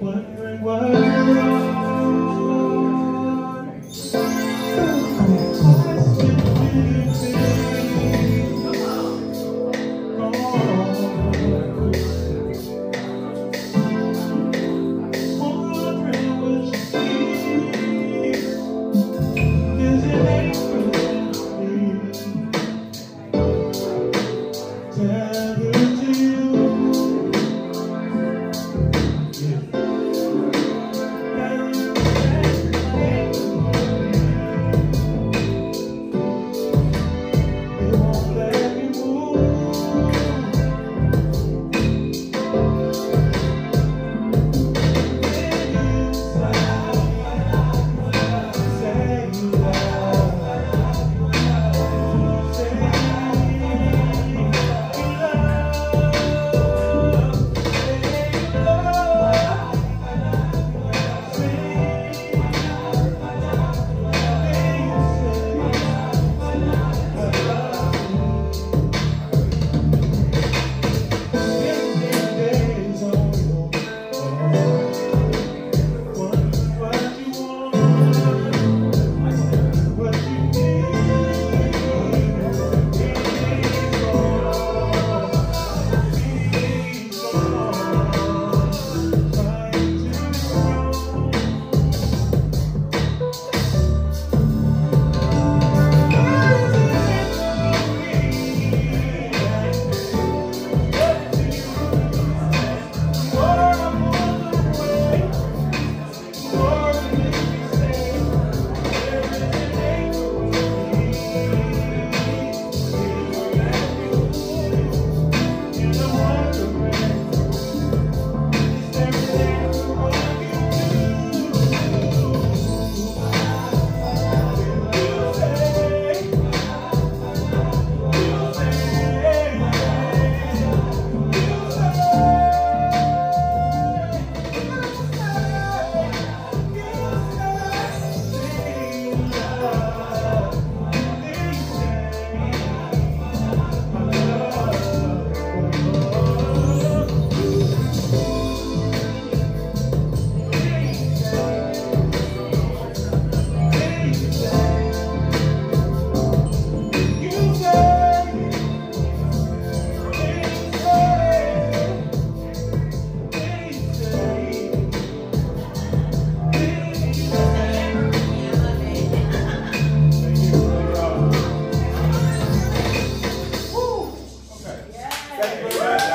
wondering why you are.